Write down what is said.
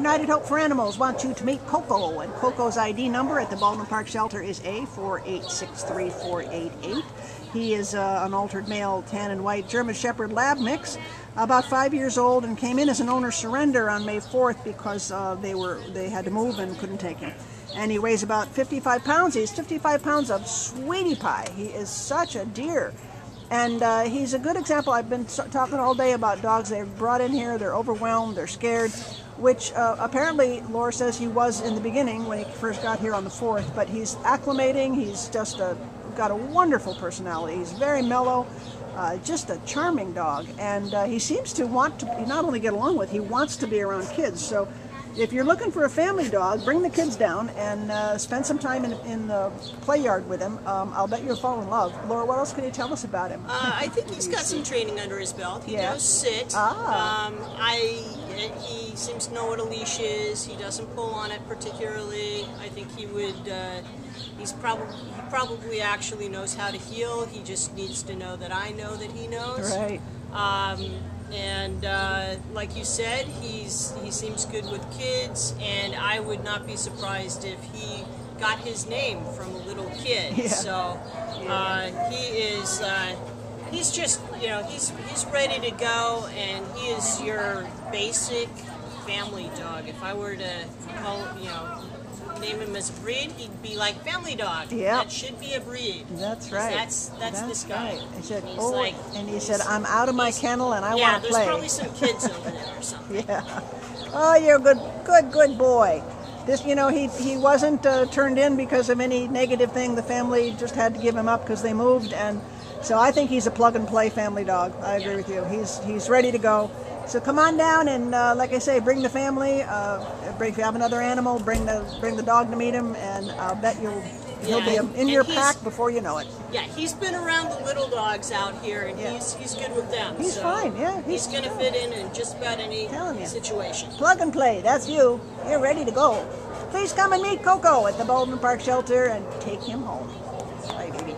United Hope for Animals wants you to meet Coco, and Coco's ID number at the Baldwin Park shelter is A4863488. He is uh, an altered male tan and white German Shepherd Lab mix, about five years old, and came in as an owner surrender on May 4th because uh, they were they had to move and couldn't take him. And he weighs about 55 pounds. He's 55 pounds of sweetie pie. He is such a dear. And uh, he's a good example. I've been talking all day about dogs they've brought in here. They're overwhelmed, they're scared, which uh, apparently Laura says he was in the beginning when he first got here on the 4th, but he's acclimating. He's just a, got a wonderful personality. He's very mellow, uh, just a charming dog. And uh, he seems to want to not only get along with, he wants to be around kids. So if you're looking for a family dog, bring the kids down and uh, spend some time in, in the play yard with him. Um, I'll bet you'll fall in love. Laura, what else can you tell us about him? Uh, I think he's got some training under his belt. He Yeah. knows sit. Ah. Um, I he seems to know what a leash is. He doesn't pull on it particularly. I think he would. Uh, he's probably he probably actually knows how to heel. He just needs to know that I know that he knows. Right. Um, and uh, like you said, he's he seems good with kids, and I would not be surprised if he got his name from a little kid. Yeah. So uh, he is. Uh, he's just you know he's he's ready to go, and he is your basic family dog. If I were to call you know name him as a breed, he'd be like family dog. Yeah. that should be a breed. That's right. That's that's, this guy. right. He said, He's "Oh," like- and he said, "I'm out of my kennel and I yeah, want to play. Yeah, there's probably some kids over there or something. yeah. Oh, you're a good, good, good boy. This, you know, he he wasn't uh, turned in because of any negative thing. The family just had to give him up because they moved, and so I think he's a plug and play family dog. I agree with you. He's he's ready to go. So come on down and, uh, like I say, bring the family. Uh, bring if you have another animal, bring the bring the dog to meet him, and I'll bet you'll he'll be in your pack before you know it. Yeah, he's been around the little dogs out here, and Yeah. he's he's good with them. He's so fine, yeah, he's, he's going to fit in in just about any Telling situation. Plug and play, that's you. You're ready to go. Please come and meet Coco at the Baldwin Park Shelter and take him home. Bye, baby.